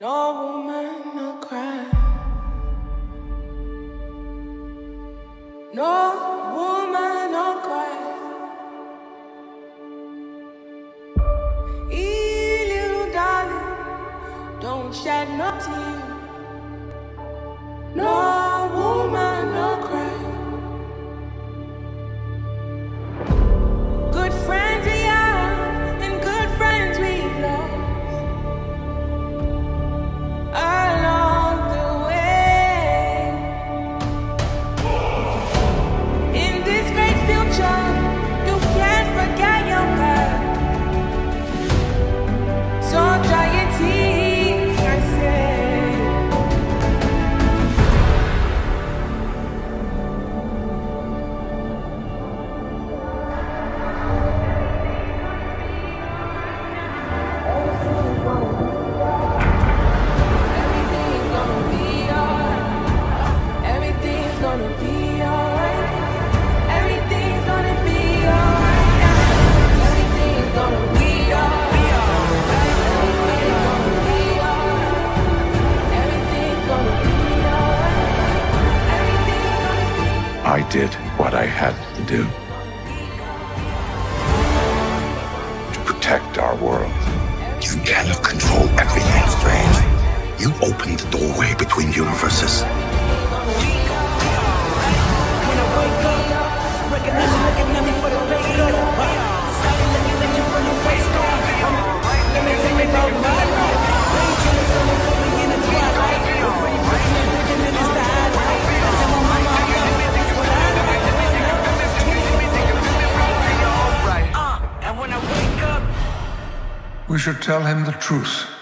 No woman, no crime. No woman, no crime. Little darling, don't shed no tears. No. I did what I had to do to protect our world. You cannot control everything, Strange. You opened the doorway between universes. we should tell him the truth.